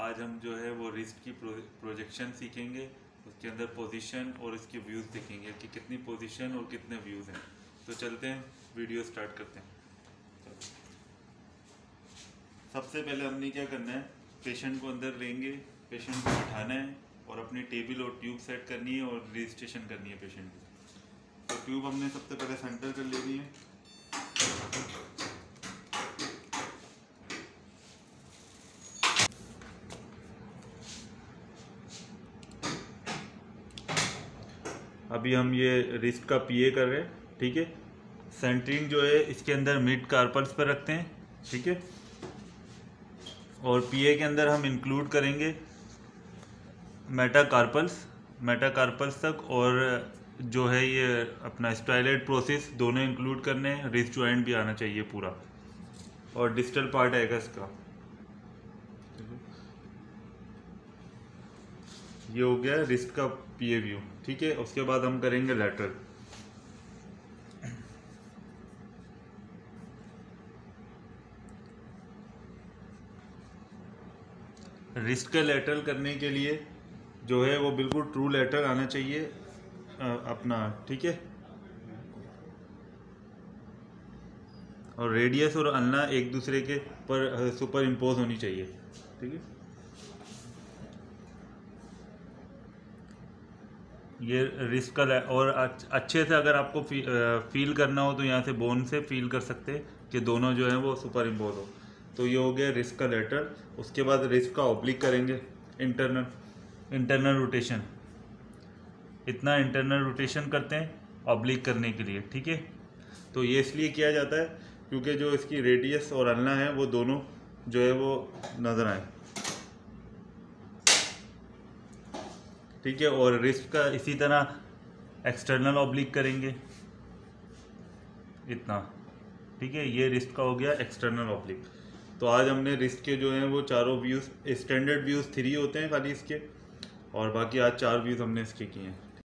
आज हम जो है वो रिस्ट की प्रोजेक्शन सीखेंगे, उसके अंदर पोजीशन और इसके व्यूज़ देखेंगे कि कितनी पोजीशन और कितने व्यूज़ हैं। तो चलते हैं वीडियो स्टार्ट करते हैं। सबसे पहले हमने क्या करना है पेशेंट को अंदर लेंगे पेशेंट को बैठाना है और अपनी टेबल और ट्यूब सेट करनी है और रजिस्ट्रेशन करनी है पेशेंट की। तो ट्यूब हमने सबसे पहले सेंटर कर लेनी है। अभी हम ये रिस्ट का पीए कर रहे हैं, ठीक है? सेंटरिंग जो है, इसके अंदर मिड कार्पल्स पर रखते हैं, ठीक है? और पीए के अंदर हम इंक्लूड करेंगे मेटा कार्पल्स मेटा कार्पल्स तक और जो है ये अपना स्टाइलेट प्रोसेस दोनों इंक्लूड करने हैं रिस्ट ज्वाइंट भी आना चाहिए पूरा। और डिजिटल पार्ट आएगा इसका ये हो गया रिस्ट का पीए व्यू ठीक है? उसके बाद हम करेंगे लेटरल रिस्ट का लेटरल करने के लिए जो है वो बिल्कुल ट्रू लेटर आना चाहिए अपना, ठीक है? और रेडियस और अन्ना एक दूसरे के पर सुपर इम्पोज होनी चाहिए, ठीक है? ये रिस्क का और अच्छे से अगर आपको फ़ी, फील करना हो तो यहाँ से बोन से फील कर सकते हैं कि दोनों जो हैं वो सुपर इम्पोज हो। तो ये हो गया रिस्क का लेटर उसके बाद रिस्क का ऑब्लिक करेंगे। इंटरनल इंटरनल रोटेशन इतना इंटरनल रोटेशन करते हैं ऑब्लिक करने के लिए ठीक है? तो ये इसलिए किया जाता है क्योंकि जो इसकी रेडियस और अल्ना है वो दोनों जो है वो नज़र आए। ठीक है, और रिस्क का इसी तरह एक्सटर्नल ऑब्लिक करेंगे। इतना। ठीक है, ये रिस्क का हो गया एक्सटर्नल ऑब्लिक तो आज हमने रिस्क के जो हैं, वो चारों व्यूज़ स्टैंडर्ड व्यूज़ थ्री होते हैं खाली इसके, और बाकी आज चार व्यूज़ हमने इसके किए हैं।